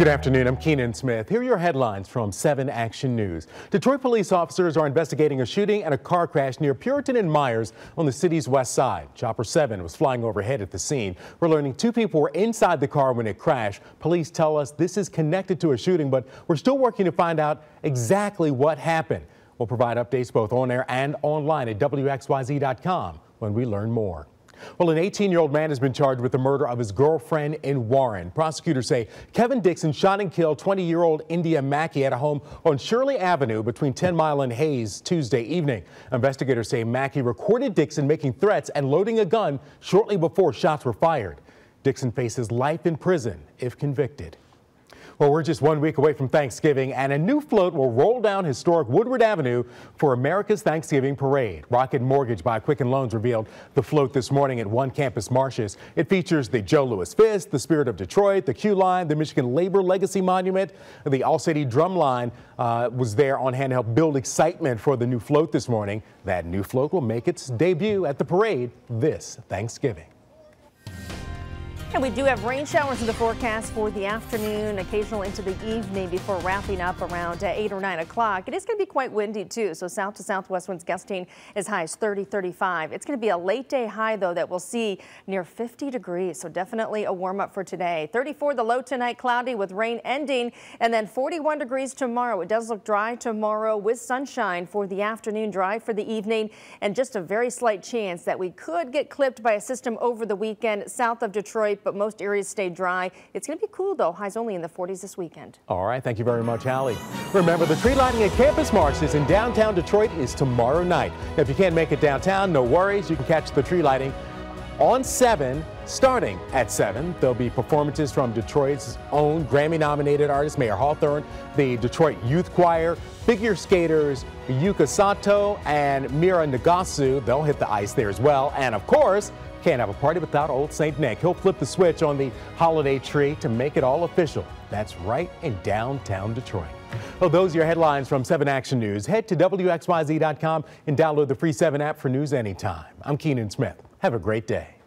Good afternoon. I'm Keenan Smith. Here are your headlines from 7 Action News. Detroit police officers are investigating a shooting and a car crash near Puritan and Meyers on the city's west side. Chopper 7 was flying overhead at the scene. We're learning two people were inside the car when it crashed. Police tell us this is connected to a shooting, but we're still working to find out exactly what happened. We'll provide updates both on air and online at WXYZ.com when we learn more. Well, an 18-year-old man has been charged with the murder of his girlfriend in Warren. Prosecutors say Kevin Dixon shot and killed 20-year-old India Mackey at a home on Shirley Avenue between 10 Mile and Hayes Tuesday evening. Investigators say Mackey recorded Dixon making threats and loading a gun shortly before shots were fired. Dixon faces life in prison if convicted. Well, we're just one week away from Thanksgiving, and a new float will roll down historic Woodward Avenue for America's Thanksgiving Parade. Rocket Mortgage by Quicken Loans revealed the float this morning at One Campus Martius. It features the Joe Louis Fist, the Spirit of Detroit, the Q Line, the Michigan Labor Legacy Monument. The All City Drum Line uh, was there on hand to help build excitement for the new float this morning. That new float will make its debut at the parade this Thanksgiving. And we do have rain showers in the forecast for the afternoon, occasional into the evening before wrapping up around uh, 8 or 9 o'clock. It is going to be quite windy too, so south to southwest winds gusting as high as 30, 35. It's going to be a late day high though that we'll see near 50 degrees, so definitely a warm up for today. 34 the low tonight, cloudy with rain ending, and then 41 degrees tomorrow. It does look dry tomorrow with sunshine for the afternoon, dry for the evening, and just a very slight chance that we could get clipped by a system over the weekend south of Detroit but most areas stay dry. It's going to be cool, though. Highs only in the 40s this weekend. All right. Thank you very much, Allie. Remember, the tree lighting at Campus Martius in downtown Detroit is tomorrow night. If you can't make it downtown, no worries. You can catch the tree lighting on 7, starting at 7. There'll be performances from Detroit's own Grammy-nominated artist Mayer Hawthorne, the Detroit Youth Choir, figure skaters Yuka Sato and Mirai Nagasu. They'll hit the ice there as well. And of course, can't have a party without Old St. Nick. He'll flip the switch on the holiday tree to make it all official. That's right in downtown Detroit. Well, those are your headlines from 7 Action News. Head to WXYZ.com and download the free 7 app for news anytime. I'm Keenan Smith. Have a great day.